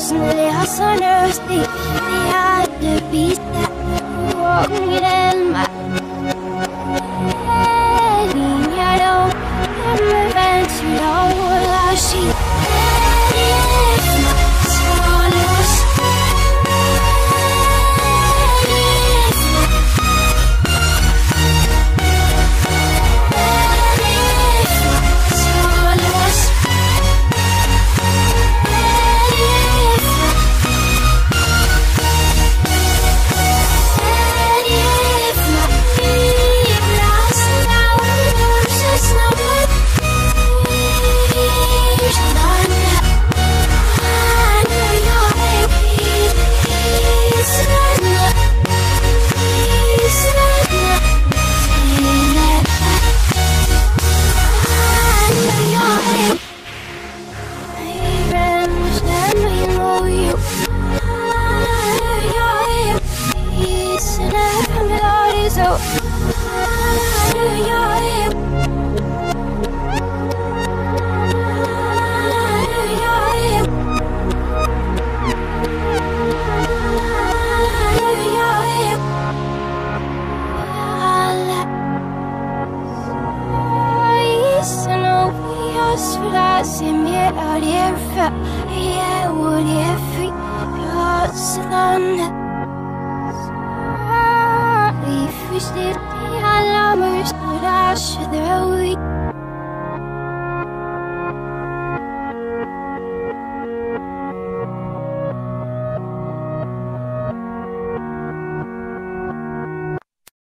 Snurriga som röst i allt du bitar. Sprazzie mir out here for Yeah, what if we lost the Vi förstår alla mörka, där